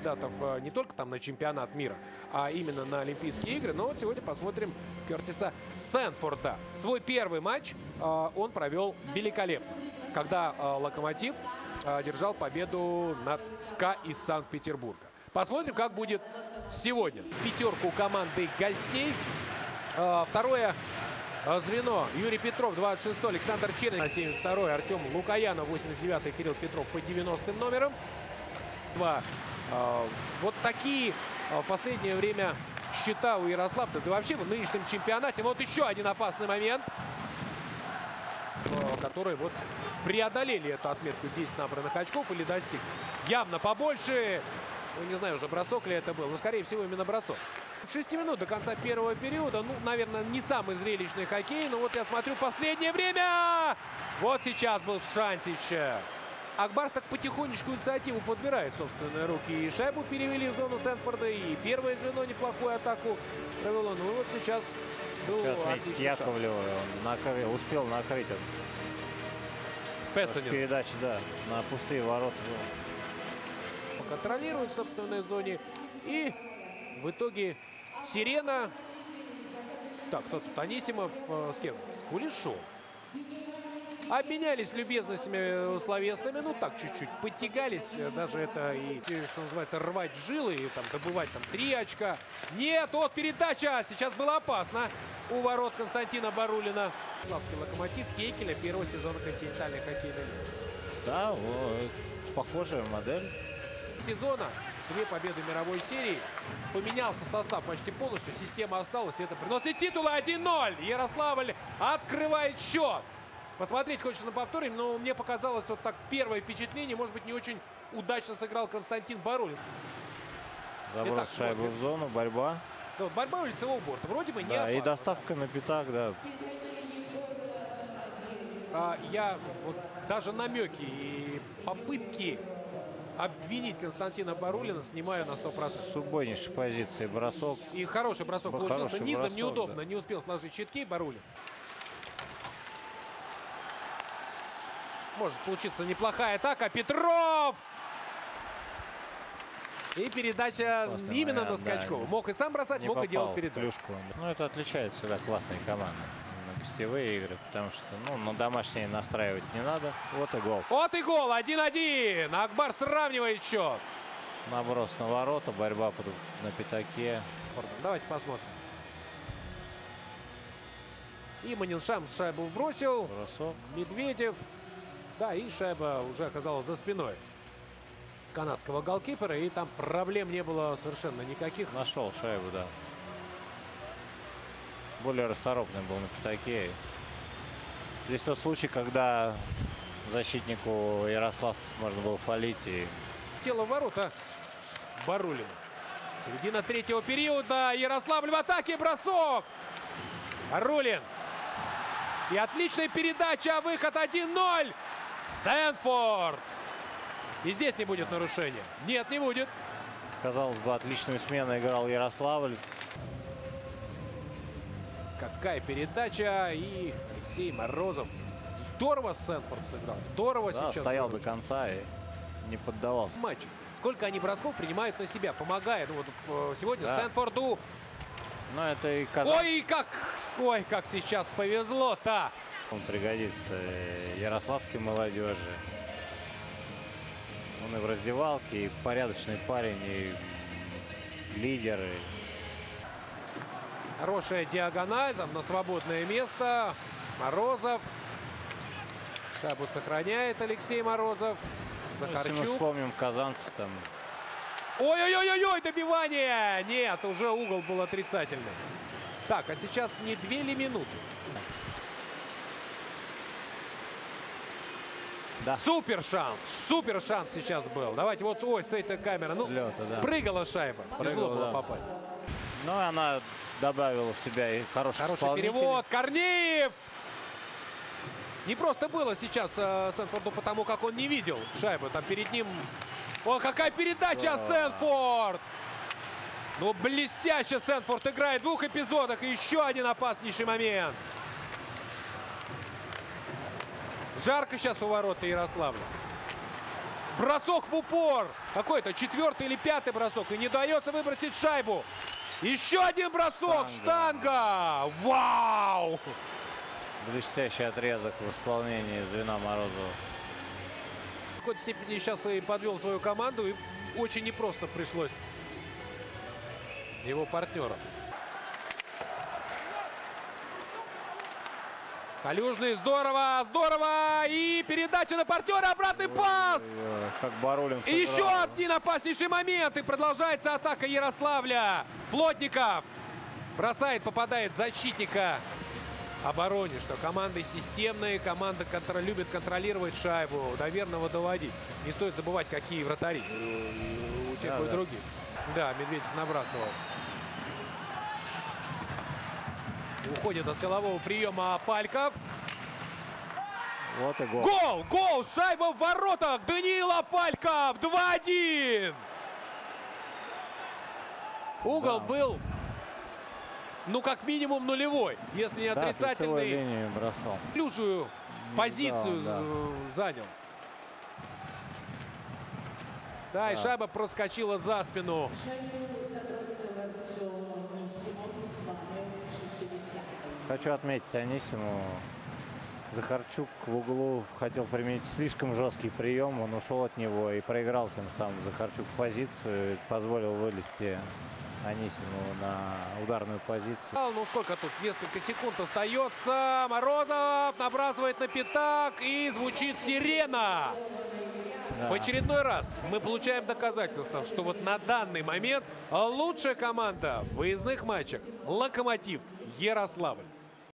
кандидатов э, не только там на чемпионат мира, а именно на Олимпийские игры. Но вот сегодня посмотрим Кертиса Сэнфорда. Свой первый матч э, он провел великолепно, когда э, «Локомотив» одержал победу над СКА из Санкт-Петербурга. Посмотрим, как будет сегодня. Пятерку команды гостей. Второе звено. Юрий Петров, 26 Александр Черный, 72 Артем Лукаянов, 89 Кирилл Петров по 90 номером. Два. Вот такие в последнее время счета у ярославцев. Да вообще в нынешнем чемпионате. Вот еще один опасный момент, который вот преодолели эту отметку 10 набранных очков или достиг. Явно побольше. Ну, не знаю уже, бросок ли это был, но, скорее всего, именно бросок. 6 минут до конца первого периода. Ну, наверное, не самый зрелищный хоккей. Но вот я смотрю последнее время. Вот сейчас был шансище. Акбарс так потихонечку инициативу подбирает собственные руки. И шайбу перевели в зону Сэнфорда. И первое звено неплохую атаку провело. Ну вот сейчас был отметить Яковлева. Он накрыл, успел накрыть. Пессанин. Передача, да, на пустые ворота. Контролирует в собственной зоне. И в итоге Сирена. Так, кто тут? Анисимов э, с кем? С Кулешом. Обменялись любезностями словесными, ну так чуть-чуть подтягались. Даже это и, что называется, рвать жилы и там добывать там три очка. Нет, вот передача. Сейчас было опасно у ворот Константина Барулина. Славский локомотив Хейкеля первого сезона континентальной хоккейной лиги. Да, вот, похожая модель. Сезона две победы мировой серии. Поменялся состав почти полностью. Система осталась. И это приносит титулы 1-0. Ярославль открывает счет. Посмотреть хочется на повторе, но мне показалось вот так первое впечатление. Может быть, не очень удачно сыграл Константин Барулин. Заброс Итак, шайбу в зону, борьба. Да, борьба у лицевого борта. Вроде бы не Да, опасно, и доставка на пятак, да. А, я вот даже намеки и попытки обвинить Константина Барулина снимаю на 100%. С убойнейшей позиции бросок. И хороший бросок получился. Низом бросок, неудобно. Да. Не успел сложить щитки Барулин. Может получиться неплохая атака. Петров! И передача Классный именно вариант, на Скачкова. Да. Мог и сам бросать, не мог и делать передачу. Ну, это отличает всегда классные команды на гостевые игры, потому что ну, на домашние настраивать не надо. Вот и гол. Вот и гол. 1-1. Акбар сравнивает счет. Наброс на ворота, борьба под, на пятаке. Давайте посмотрим. И Манилшам шайбу вбросил. Бросок. Медведев. Да, и шайба уже оказалась за спиной канадского голкипера. И там проблем не было совершенно никаких. Нашел шайбу, да. Более расторопный был на пятаке. Здесь тот случай, когда защитнику Ярославцев можно было фалить. И... Тело ворота Барулина. Середина третьего периода. Ярославль в атаке. Бросок. Барулин. И отличная передача. Выход 1-0. Сэнфорд. И здесь не будет нарушения. Нет, не будет. Казалось бы, отличную смену играл Ярославль. Какая передача. И Алексей Морозов. Здорово Сэнфорд сыграл. Здорово да, сейчас. стоял до конца и не поддавался. Матч. Сколько они бросков принимают на себя, помогая. Ну, вот э, сегодня да. Стэнфорду. Ну, это и Казан... Ой, как, ой, как сейчас повезло-то. Он пригодится ярославской молодежи. Он и в раздевалке, и порядочный парень, и лидер. И... Хорошая диагональ там на свободное место. Морозов. Шайбу сохраняет Алексей Морозов. Захарчук. Ну, если мы вспомним казанцев там. Ой-ой-ой-ой, добивание! Нет, уже угол был отрицательный. Так, а сейчас не две ли минуты? Да. Супер шанс. Супер шанс сейчас был. Давайте вот, ой, с этой камеры. Ну, Слета, да. прыгала шайба. Прыгала, Тяжело было да. попасть. Ну, она добавила в себя и хороший Хороший перевод. Корнеев! Не просто было сейчас э, Сэнфорду, потому как он не видел шайбу. Там перед ним... О, какая передача, О. Сэнфорд! Ну, блестяще Сэнфорд играет в двух эпизодах. И еще один опаснейший момент. Жарко сейчас у ворота Ярославля. Бросок в упор. Какой-то четвертый или пятый бросок. И не дается выбросить шайбу. Еще один бросок. Штанга. Штанга. Вау! Блестящий отрезок в исполнении звена Морозова. В какой-то степени сейчас и подвел свою команду. И очень непросто пришлось его партнерам. Калюжный, здорово, здорово! И передача на партнера, обратный пас! Ой, Как Барулин И еще сыграл. один опаснейший момент. И продолжается атака Ярославля. Плотников бросает, попадает в защитника обороне, что команды системные, команда, которая любит контролировать шайбу, до верного доводить. Не стоит забывать, какие вратари у тех Да, и да. других. Да, Медведев набрасывал. Уходит от силового приема Пальков. Вот и гол. Гол! Гол! Шайба в воротах! Даниила Пальков! 2-1! Угол Да. был, ну, как минимум нулевой, если не Да, отрицательный. линию бросал. Клюжую позицию да. э, занял. Да, и Да. шайба проскочила за спину. Хочу отметить Анисиму. Захарчук в углу хотел применить слишком жесткий прием. Он ушел от него и проиграл тем самым Захарчук позицию. Позволил вылезти Анисиму на ударную позицию. Ну, сколько тут? Несколько секунд остается. Морозов набрасывает на пятак и звучит сирена. В очередной раз мы получаем доказательство, что вот на данный момент лучшая команда в выездных матчах – Локомотив Ярославль.